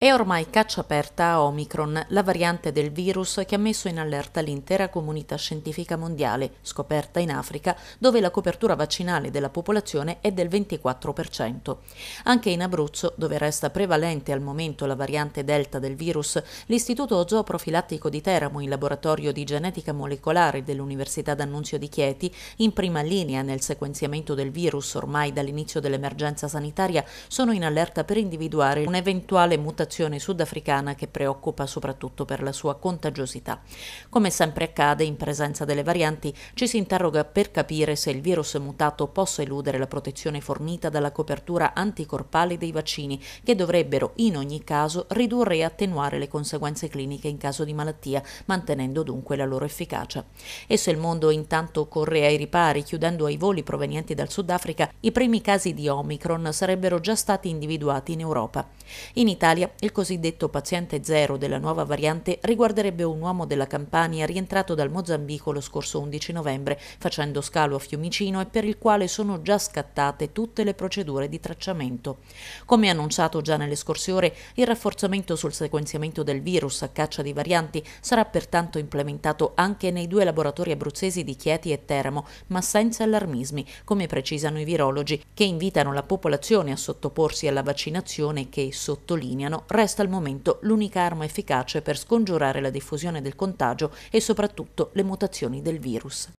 È ormai caccia aperta a Omicron, la variante del virus che ha messo in allerta l'intera comunità scientifica mondiale, scoperta in Africa, dove la copertura vaccinale della popolazione è del 24%. Anche in Abruzzo, dove resta prevalente al momento la variante Delta del virus, l'Istituto Zooprofilattico di Teramo, il laboratorio di genetica molecolare dell'Università d'Annunzio di Chieti, in prima linea nel sequenziamento del virus ormai dall'inizio dell'emergenza sanitaria, sono in allerta per individuare un'eventuale mutazione popolazione sudafricana che preoccupa soprattutto per la sua contagiosità. Come sempre accade in presenza delle varianti, ci si interroga per capire se il virus mutato possa eludere la protezione fornita dalla copertura anticorpale dei vaccini, che dovrebbero in ogni caso ridurre e attenuare le conseguenze cliniche in caso di malattia, mantenendo dunque la loro efficacia. E se il mondo intanto corre ai ripari, chiudendo ai voli provenienti dal Sudafrica, i primi casi di Omicron sarebbero già stati individuati in Europa. In Italia il cosiddetto paziente zero della nuova variante riguarderebbe un uomo della Campania rientrato dal Mozambico lo scorso 11 novembre, facendo scalo a Fiumicino e per il quale sono già scattate tutte le procedure di tracciamento. Come annunciato già nelle scorse ore, il rafforzamento sul sequenziamento del virus a caccia di varianti sarà pertanto implementato anche nei due laboratori abruzzesi di Chieti e Teramo, ma senza allarmismi, come precisano i virologi, che invitano la popolazione a sottoporsi alla vaccinazione che sottolineano resta al momento l'unica arma efficace per scongiurare la diffusione del contagio e soprattutto le mutazioni del virus.